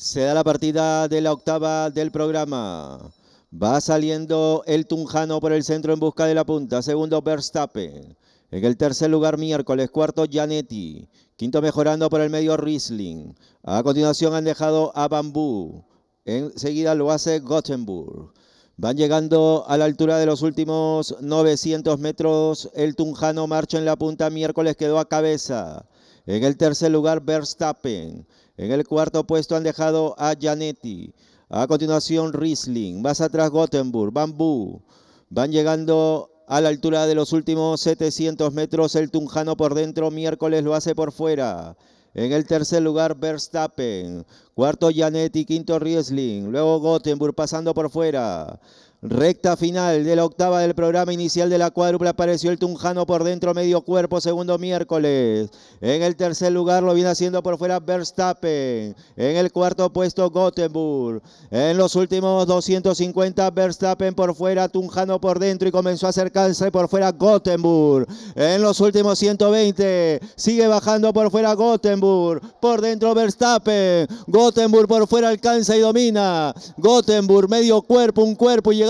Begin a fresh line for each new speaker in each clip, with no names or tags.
Se da la partida de la octava del programa. Va saliendo el Tunjano por el centro en busca de la punta. Segundo Verstappen. En el tercer lugar miércoles. Cuarto Janetti. Quinto mejorando por el medio Riesling. A continuación han dejado a Bambú. Enseguida lo hace Gothenburg. Van llegando a la altura de los últimos 900 metros. El Tunjano marcha en la punta. Miércoles quedó a cabeza. En el tercer lugar Verstappen. En el cuarto puesto han dejado a Janetti. A continuación Riesling. Más atrás Gothenburg. Bambú. Van llegando a la altura de los últimos 700 metros. El Tunjano por dentro. Miércoles lo hace por fuera. En el tercer lugar, Verstappen. Cuarto, Janetti. Quinto, Riesling. Luego Gothenburg pasando por fuera. Recta final de la octava del programa inicial de la cuádrupla apareció el Tunjano por dentro, medio cuerpo, segundo miércoles. En el tercer lugar lo viene haciendo por fuera Verstappen. En el cuarto puesto Gothenburg. En los últimos 250 Verstappen por fuera, Tunjano por dentro y comenzó a acercarse por fuera Gothenburg. En los últimos 120 sigue bajando por fuera Gothenburg. Por dentro Verstappen. Gothenburg por fuera alcanza y domina. Gothenburg medio cuerpo, un cuerpo y llega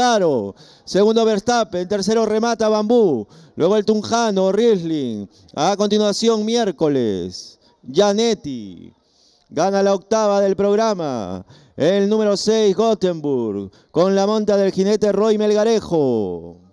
Segundo Verstappen, tercero remata Bambú. Luego el Tunjano, Riesling. A continuación, miércoles, Janetti. Gana la octava del programa. El número 6, Gothenburg. Con la monta del jinete Roy Melgarejo.